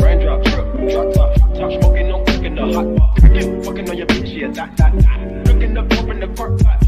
Raindrop, drip, drop top, top smoking, no cooking the hot pot. Fucking on your bitch, yeah, that, that, that. looking up, open the park pot.